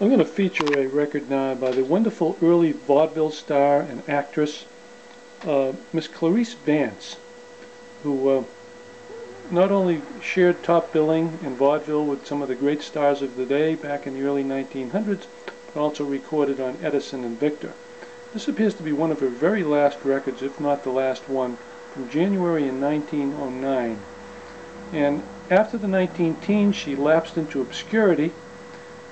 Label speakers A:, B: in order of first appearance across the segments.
A: I'm going to feature a record now by the wonderful early vaudeville star and actress, uh, Miss Clarice Vance, who uh, not only shared top billing in vaudeville with some of the great stars of the day back in the early 1900s, but also recorded on Edison and Victor. This appears to be one of her very last records, if not the last one, from January in 1909. And after the 19 teens, she lapsed into obscurity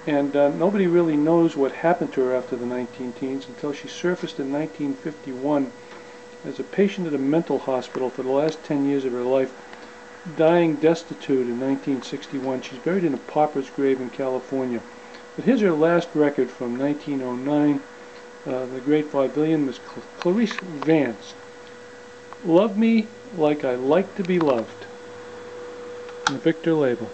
A: and uh, nobody really knows what happened to her after the 19 teens until she surfaced in 1951 as a patient at a mental hospital for the last 10 years of her life, dying destitute in 1961. She's buried in a pauper's grave in California. But here's her last record from 1909. Uh, the great vaudevillian was Cl Clarice Vance. Love Me Like I Like to Be Loved. Victor label.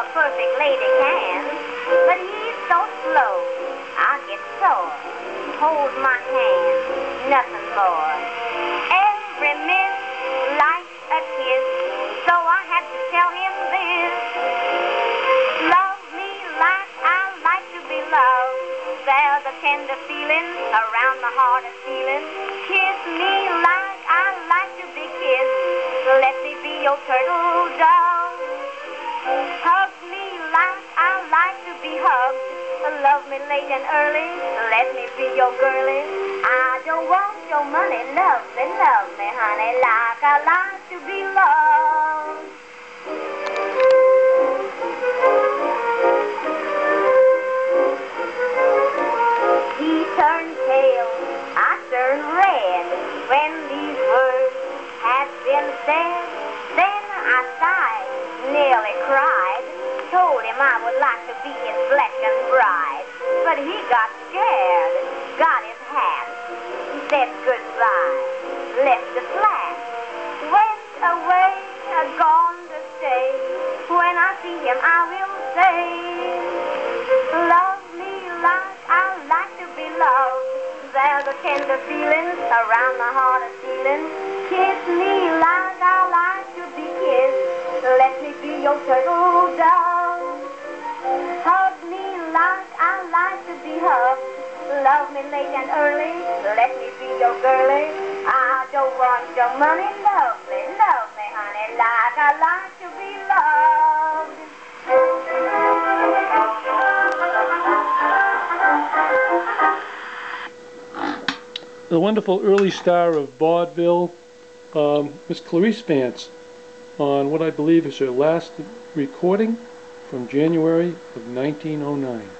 B: A perfect lady can. But he's so slow, I get sore. Hold my hand, nothing more. Every miss like a kiss, so I had to tell him this. Love me like I like to be loved. There's a tender feeling around the heart of feeling. Kiss me like I like to be kissed. Let me be your turtle dove. Love me late and early. Let me be your girlie. I don't want your money. Love me, love me, honey, like I like to be loved. He turned pale, I turned red when these words had been said. Then I sighed, nearly cried, him I would like to be his blessed bride. But he got scared, got his hat, He said goodbye, left the flat, went away, uh, uh, gone to stay. When I see him, I will say, love me like I like to be loved. There's a tender feeling around the heart of feeling. Kiss Love me late and early. Let me be your girlie. I don't want your money. Love me, love me, honey, like I like to be loved.
A: The wonderful early star of vaudeville, um, Miss Clarice Vance, on what I believe is her last recording from January of 1909.